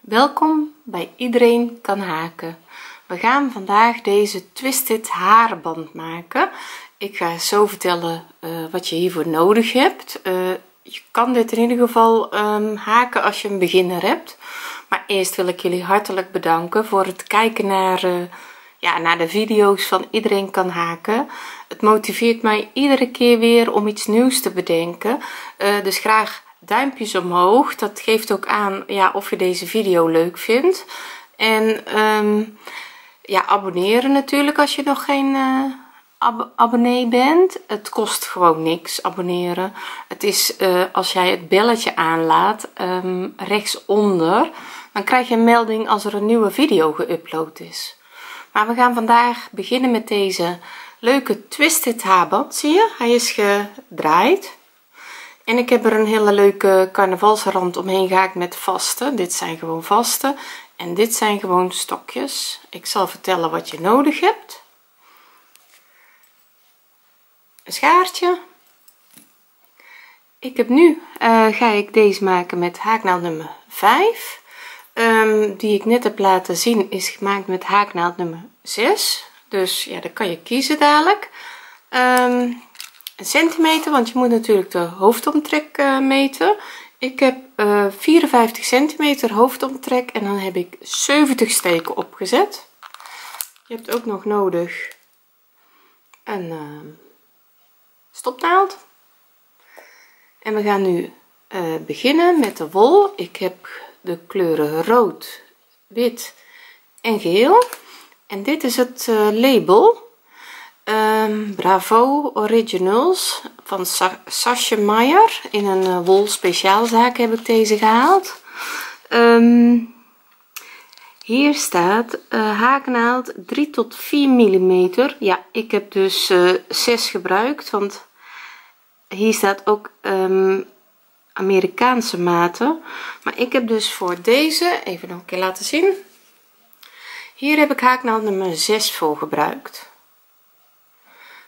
welkom bij iedereen kan haken. We gaan vandaag deze twisted haarband maken. Ik ga zo vertellen uh, wat je hiervoor nodig hebt. Uh, je kan dit in ieder geval um, haken als je een beginner hebt. Maar eerst wil ik jullie hartelijk bedanken voor het kijken naar uh, ja, naar de video's van iedereen kan haken. Het motiveert mij iedere keer weer om iets nieuws te bedenken. Dus graag duimpjes omhoog. Dat geeft ook aan ja of je deze video leuk vindt. En um, ja abonneren natuurlijk als je nog geen ab abonnee bent. Het kost gewoon niks abonneren. Het is uh, als jij het belletje aanlaat um, rechtsonder dan krijg je een melding als er een nieuwe video geüpload is. Maar we gaan vandaag beginnen met deze leuke twisted haarband. Zie je? Hij is gedraaid en ik heb er een hele leuke carnavalsrand omheen ik met vaste dit zijn gewoon vaste en dit zijn gewoon stokjes. Ik zal vertellen wat je nodig hebt. Een schaartje. Ik heb nu uh, ga ik deze maken met haaknaald nummer 5 um, ehm, die ik net heb laten zien is gemaakt met haaknaald nummer 6 dus ja dan kan je kiezen dadelijk. Een centimeter want je moet natuurlijk de hoofdomtrek uh, meten. Ik heb uh, 54 centimeter hoofdomtrek en dan heb ik 70 steken opgezet. Je hebt ook nog nodig een uh, stopnaald en we gaan nu beginnen met de wol. Ik heb de kleuren rood wit en geel. En dit is het label um, Bravo Originals van Sa Sascha Meyer in een uh, wol speciaalzaak heb ik deze gehaald. Um, hier staat uh, haaknaald 3 tot 4 mm ja ik heb dus uh, 6 gebruikt want hier staat ook um, Amerikaanse maten. Maar ik heb dus voor deze even nog een keer laten zien. Hier heb ik haaknaald nummer 6 voor gebruikt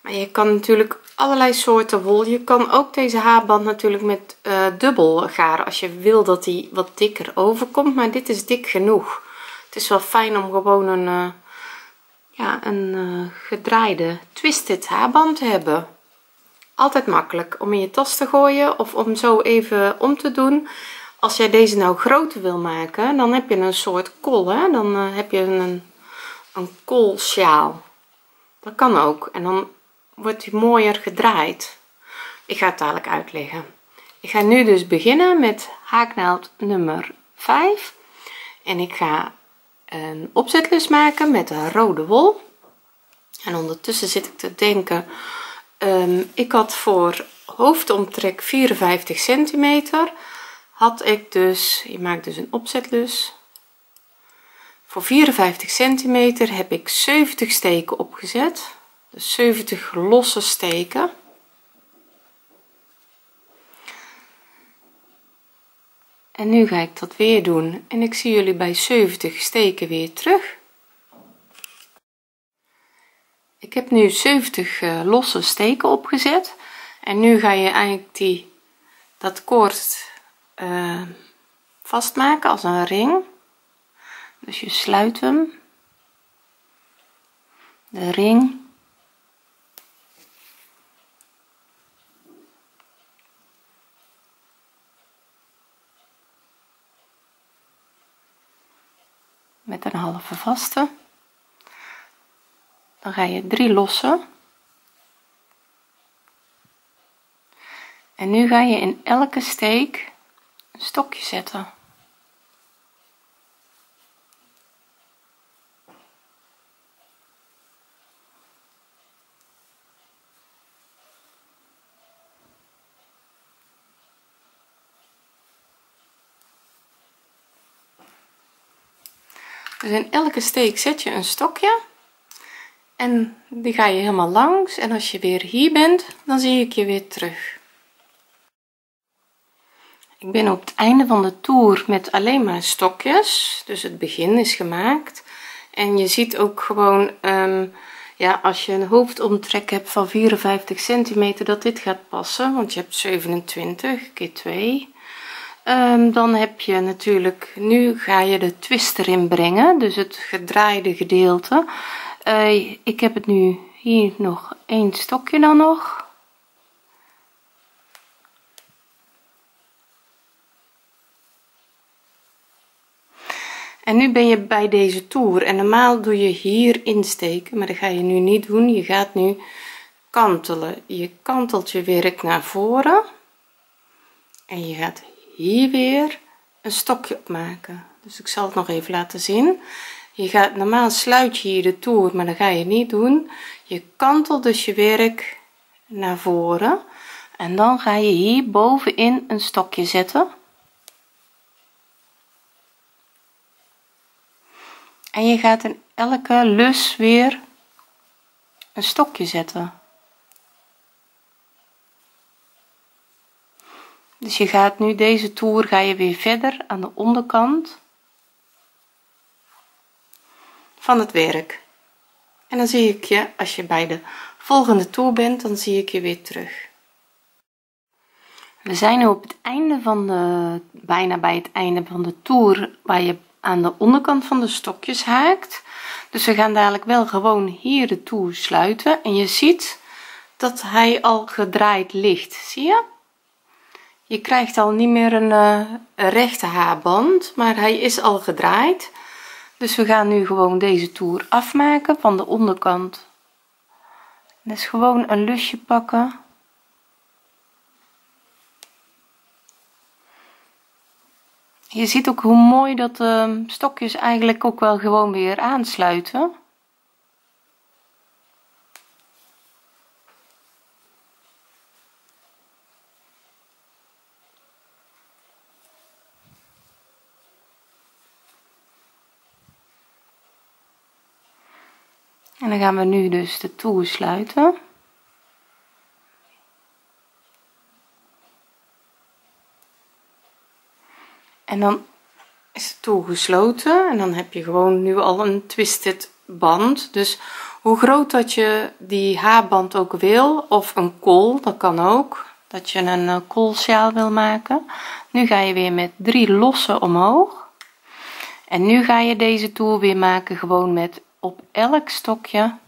maar je kan natuurlijk allerlei soorten wol. Je kan ook deze haarband natuurlijk met uh, dubbel garen als je wil dat die wat dikker overkomt. Maar dit is dik genoeg. Het is wel fijn om gewoon een uh, ja een uh, gedraaide twisted haarband te hebben. Altijd makkelijk om in je tas te gooien of om zo even om te doen. Als jij deze nou groter wil maken dan heb je een soort kol hè? dan heb je een een koolsjaal dat kan ook. En dan wordt hij mooier gedraaid. Ik ga het dadelijk uitleggen. Ik ga nu dus beginnen met haaknaald nummer 5 en ik ga een opzetlus maken met een rode wol. En ondertussen zit ik te denken um, ik had voor hoofdomtrek 54 centimeter. Had ik dus je maakt dus een opzetlus. Voor 54 centimeter heb ik 70 steken opgezet dus 70 losse steken. En nu ga ik dat weer doen en ik zie jullie bij 70 steken weer terug. Ik heb nu 70 uh, losse steken opgezet en nu ga je eigenlijk die dat koord uh, vastmaken als een ring. Dus je sluit hem. De ring met een halve vaste. Dan ga je drie lossen. En nu ga je in elke steek een stokje zetten dus in elke steek zet je een stokje en die ga je helemaal langs. En als je weer hier bent dan zie ik je weer terug. Ik ben op het einde van de toer met alleen maar stokjes. Dus het begin is gemaakt. En je ziet ook gewoon um, ja als je een hoofdomtrek hebt van 54 centimeter dat dit gaat passen. Want je hebt 27 keer 2 Ehm, dan heb je natuurlijk nu ga je de twist erin brengen dus het gedraaide gedeelte. Uh, ik heb het nu hier nog één stokje dan nog. En nu ben je bij deze toer en normaal doe je hier insteken maar dat ga je nu niet doen. Je gaat nu kantelen. Je kantelt je werk naar voren en je gaat hier weer een stokje op maken dus ik zal het nog even laten zien. Je gaat normaal sluit je hier de toer maar dat ga je niet doen. Je kantelt dus je werk naar voren. En dan ga je hier bovenin een stokje zetten. En je gaat in elke lus weer een stokje zetten dus je gaat nu deze toer ga je weer verder aan de onderkant van het werk. En dan zie ik je als je bij de volgende toer bent dan zie ik je weer terug. We zijn nu op het einde van de bijna bij het einde van de toer waar je aan de onderkant van de stokjes haakt. Dus we gaan dadelijk wel gewoon hier de toer sluiten. En je ziet dat hij al gedraaid ligt. Zie je je krijgt al niet meer een, uh, een rechte haarband maar hij is al gedraaid. Dus we gaan nu gewoon deze toer afmaken van de onderkant. Dus gewoon een lusje pakken. Je ziet ook hoe mooi dat de stokjes eigenlijk ook wel gewoon weer aansluiten en dan gaan we nu dus de toer sluiten. En dan is de toer gesloten en dan heb je gewoon nu al een twisted band. Dus hoe groot dat je die haarband ook wil of een kool dat kan ook dat je een eh, koolsjaal wil maken. Nu ga je weer met drie losse omhoog. En nu ga je deze toer weer maken gewoon met op elk stokje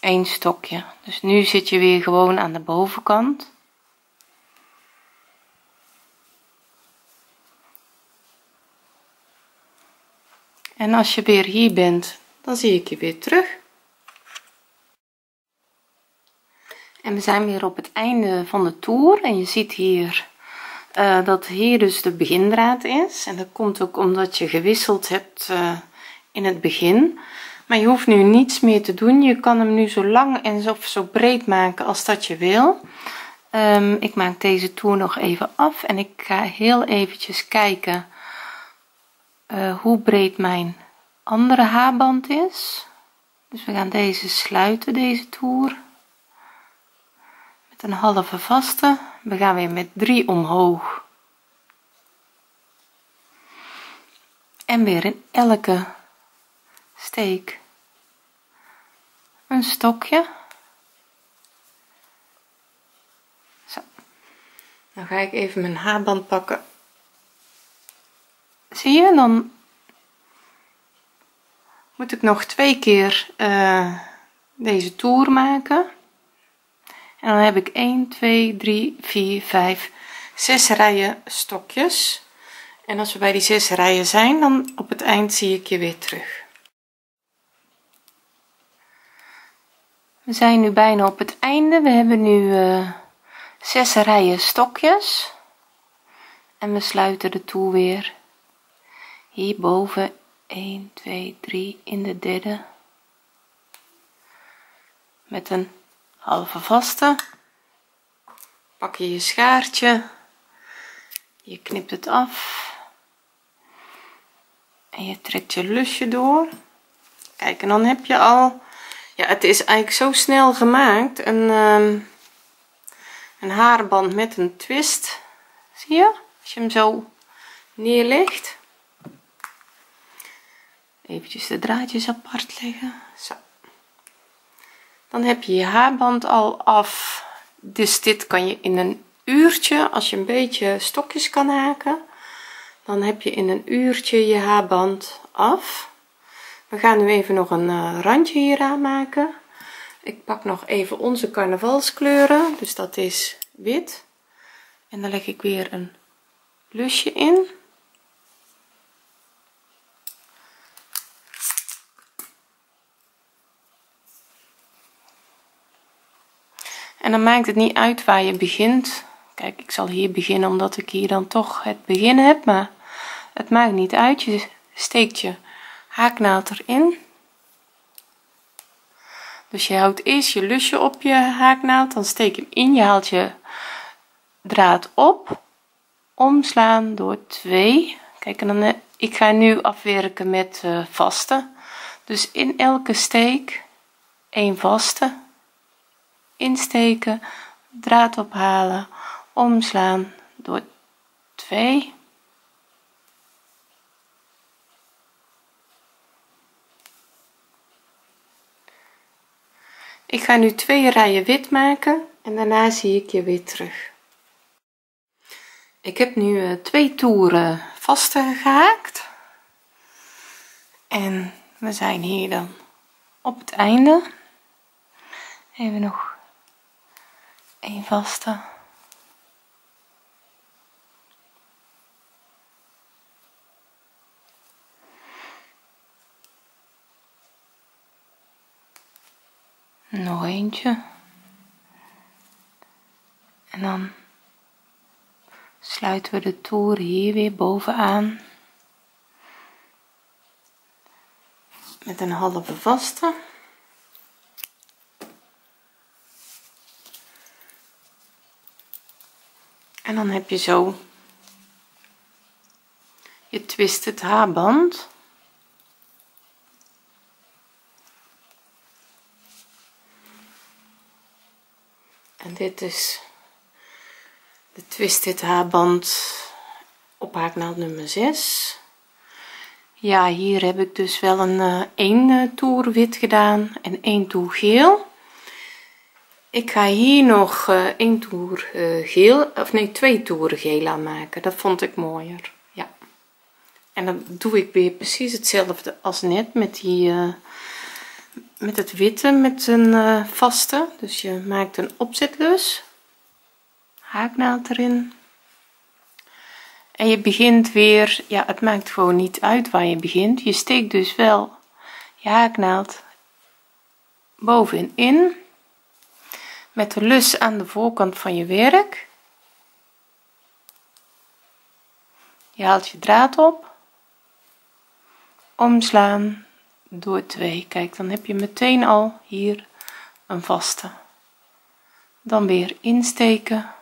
een stokje. Dus nu zit je weer gewoon aan de bovenkant. En als je weer hier bent dan zie ik je weer terug. En we zijn weer op het einde van de toer en je ziet hier uh, dat hier dus de begindraad is. En dat komt ook omdat je gewisseld hebt uh, in het begin. Maar je hoeft nu niets meer te doen. Je kan hem nu zo lang en zo, zo breed maken als dat je wil. Um, ik maak deze toer nog even af en ik ga heel eventjes kijken uh, hoe breed mijn andere haarband is. Dus we gaan deze sluiten deze toer. Met een halve vaste we gaan weer met 3 omhoog. En weer in elke steek een stokje. Zo. Dan ga ik even mijn haarband pakken. Zie je dan moet ik nog twee keer uh, deze toer maken en dan heb ik 1 2 3 4 5 6 rijen stokjes. En als we bij die 6 rijen zijn dan op het eind zie ik je weer terug. We zijn nu bijna op het einde. We hebben nu uh, 6 rijen stokjes. En we sluiten de toer weer. Hierboven 1 2 3 in de derde. Met een halve vaste. Pak je je schaartje. Je knipt het af. En je trekt je lusje door. Kijk en dan heb je al ja het is eigenlijk zo snel gemaakt. Een um, een haarband met een twist. Zie je? Als je hem zo neerlegt. Eventjes de draadjes apart leggen. Zo dan heb je je haarband al af. Dus dit kan je in een uurtje als je een beetje stokjes kan haken dan heb je in een uurtje je haarband af. We gaan nu even nog een uh, randje hier aan maken ik pak nog even onze carnavalskleuren dus dat is wit. En dan leg ik weer een lusje in en dan maakt het niet uit waar je begint. Kijk ik zal hier beginnen omdat ik hier dan toch het begin heb maar het maakt niet uit. Je steekt je haaknaald erin. Dus je houdt eerst je lusje op je haaknaald dan steek je hem in je haalt je draad op. Omslaan door 2 kijk en dan eh, ik ga nu afwerken met uh, vaste. Dus in elke steek een vaste insteken draad ophalen omslaan door 2 ik ga nu twee rijen wit maken en daarna zie ik je weer terug. Ik heb nu uh, twee toeren vaste gehaakt en we zijn hier dan op het einde. Even nog een vaste. Nog eentje. En dan sluiten we de toeren hier weer bovenaan. Met een halve vaste en dan heb je zo je twisted haarband. En dit is de twisted haarband op haaknaald nummer 6 ja hier heb ik dus wel een uh, één uh, toer wit gedaan en één toer geel ik ga hier nog uh, één toer geel of nee twee toeren geel aan maken. Dat vond ik mooier ja. En dan doe ik weer precies hetzelfde als net met die met het witte met een vaste. Dus je maakt een opzetlus haaknaald erin. En je begint weer ja het maakt gewoon niet uit waar je begint. Je steekt dus wel je haaknaald bovenin met de lus aan de voorkant van je werk. Je haalt je draad op. Omslaan door 2 kijk dan heb je meteen al hier een vaste. Dan weer insteken.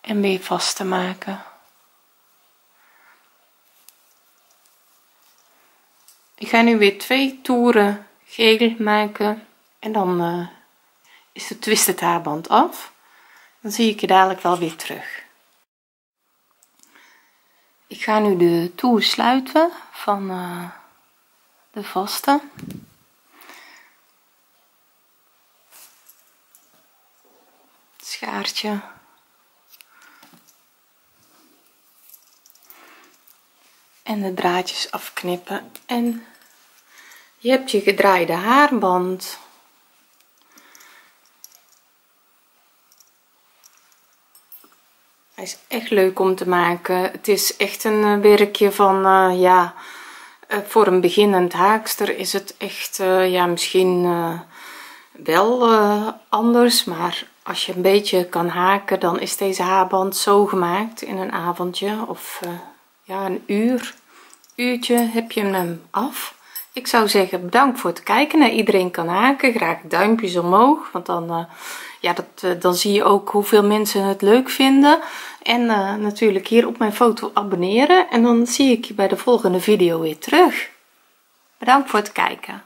En weer vast te maken ik ga nu weer twee toeren geel maken en dan uh, is de twisted haarband af. Dan zie ik je dadelijk wel weer terug. Ik ga nu de toer sluiten van uh, de vaste. Schaartje en de draadjes afknippen. En je hebt je gedraaide haarband. Hij is echt leuk om te maken. Het is echt een eh, werkje van uh, ja uh, voor een beginnend haakster is het echt ja misschien wel anders. Maar als je een beetje kan haken dan is deze haarband zo gemaakt in een avondje of ja een uur uurtje heb je hem af. Ik zou zeggen bedankt voor het kijken. Iedereen kan haken. Graag duimpjes omhoog want dan uh, ja dat uh, dan zie je ook hoeveel mensen het leuk vinden. En uh, natuurlijk hier op mijn foto abonneren. En dan zie ik je bij de volgende video weer terug. Bedankt voor het kijken